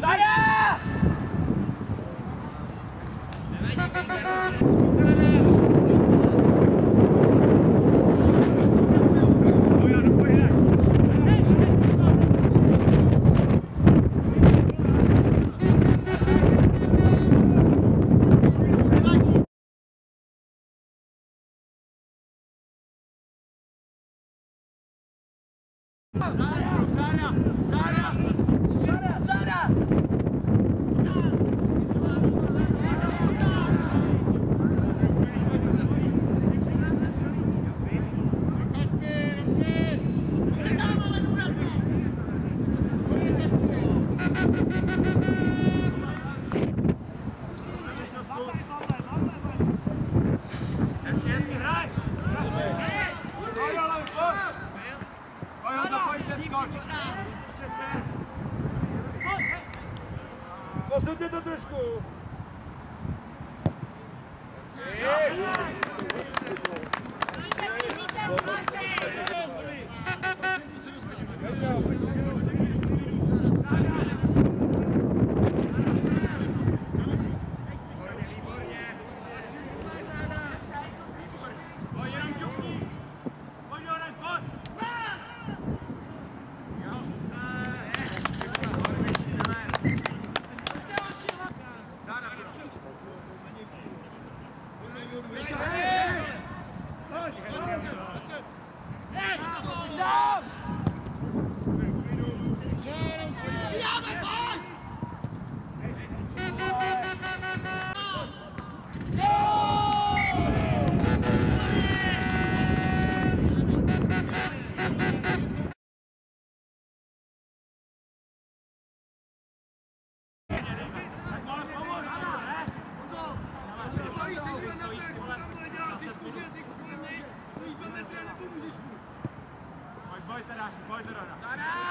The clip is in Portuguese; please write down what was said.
Dale! Vai, vai, vai! Posuńcie do Good job. Pojď, pojď, Tadáši, pojď do Rona. Tadáš!